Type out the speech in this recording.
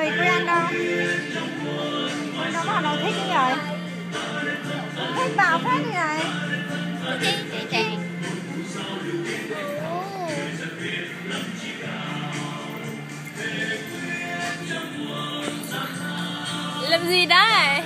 người quen đâu Nó bảo nó thích như vậy? Thích bảo phép như vậy. làm gì đấy